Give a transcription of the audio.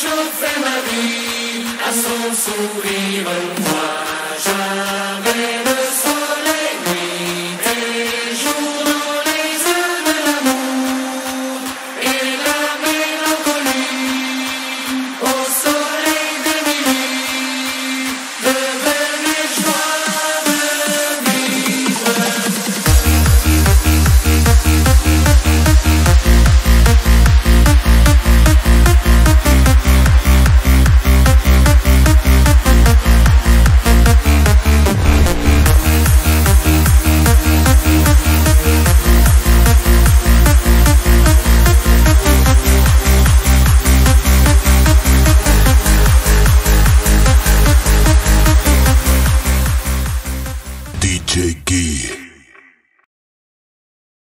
Shoot from the deep, a soul so evil. DJ.